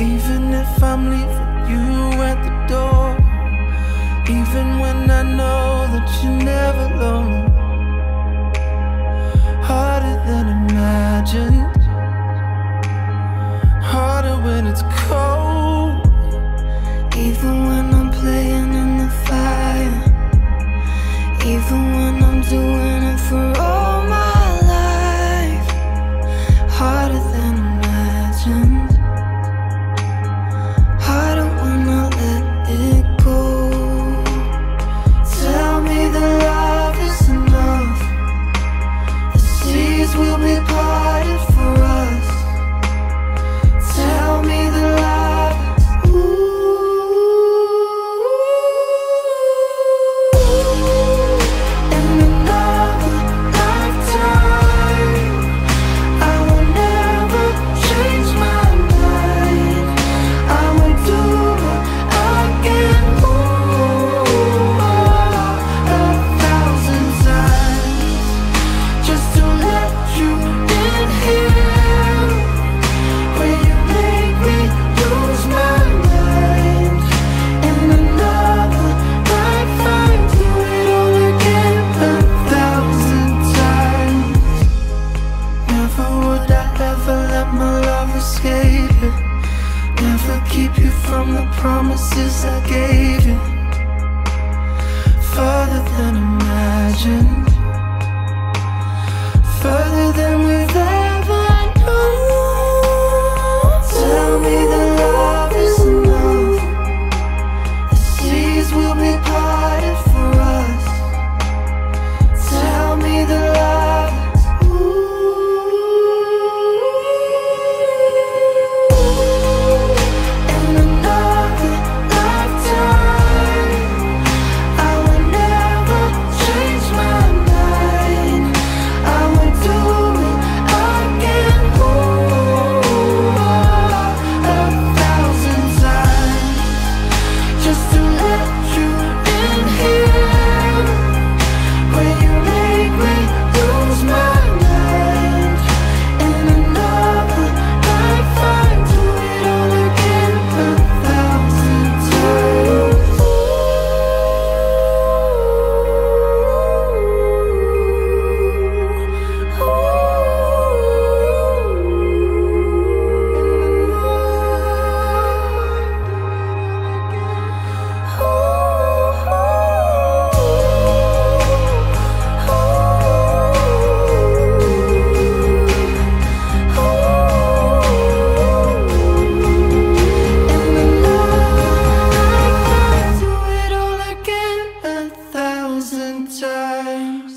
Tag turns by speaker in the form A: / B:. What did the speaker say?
A: Even if I'm leaving you at the door. Even when I know that you're never lonely. Harder than imagined Harder when it's cold.
B: Even when promises I gave you. Further than imagined time.